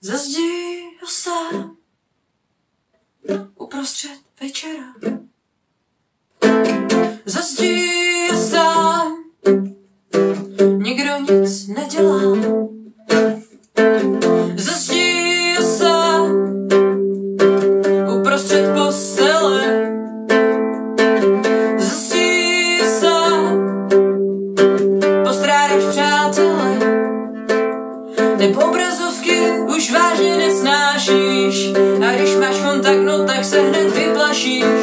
Ze zdi uprostřed večera. Ze zdi sám nikdo nic nedělá. Ze tak se hned vyplaším.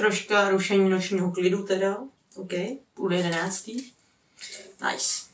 Troška rušení nočního klidu teda. OK, půl jedenáctý. Nice.